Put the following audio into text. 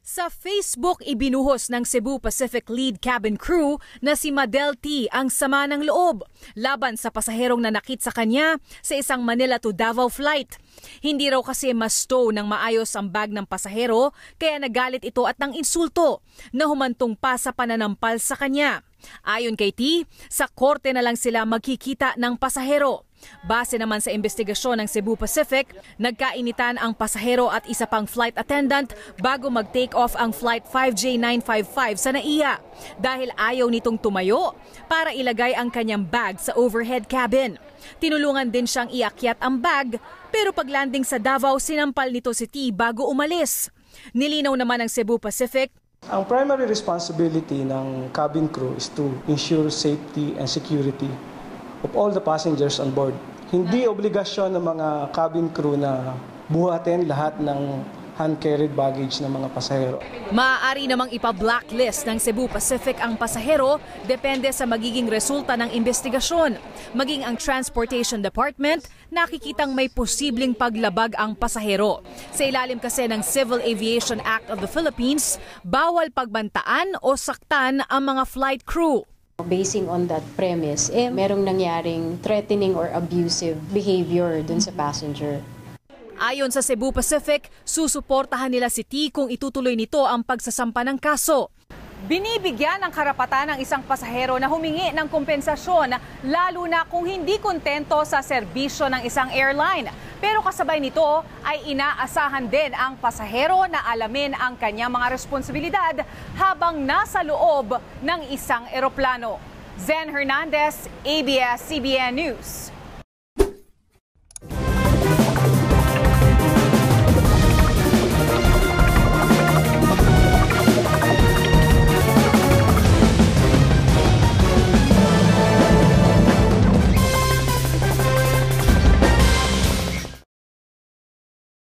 Sa Facebook, ibinuhos ng Cebu Pacific Lead Cabin Crew na si Madel T ang sama ng loob laban sa pasaherong nanakit sa kanya sa isang Manila to Davao flight. Hindi raw kasi masto ng maayos ang bag ng pasahero kaya nagalit ito at ng insulto na humantong pa sa pananampal sa kanya. Ayon kay T, sa korte na lang sila magkikita ng pasahero. Base naman sa investigasyon ng Cebu Pacific, nagkainitan ang pasahero at isa pang flight attendant bago mag-take off ang flight 5J955 sa NAIA dahil ayaw nitong tumayo para ilagay ang kanyang bag sa overhead cabin. Tinulungan din siyang iakyat ang bag pero paglanding sa Davao sinampal nito si T bago umalis. Nilinaw naman ng Cebu Pacific Ang primary responsibility ng cabin crew is to ensure safety and security of all the passengers on board. Hindi obligasyon ng mga cabin crew na buhatin lahat ng hand-carried baggage ng mga pasahero. Maaari namang ipa-blacklist ng Cebu Pacific ang pasahero depende sa magiging resulta ng investigasyon. Maging ang Transportation Department nakikitang may posibleng paglabag ang pasahero. Sa ilalim kasi ng Civil Aviation Act of the Philippines, bawal pagbantaan o saktan ang mga flight crew. Basing on that premise, eh, merong nangyaring threatening or abusive behavior dun sa passenger. Ayon sa Cebu Pacific, susuportahan nila si T kung itutuloy nito ang pagsasampa ng kaso. Binibigyan ng karapatan ng isang pasahero na humingi ng kompensasyon lalo na kung hindi kontento sa serbisyo ng isang airline. Pero kasabay nito ay inaasahan din ang pasahero na alamin ang kanyang mga responsibilidad habang nasa loob ng isang eroplano. Zen Hernandez, ABS-CBN News.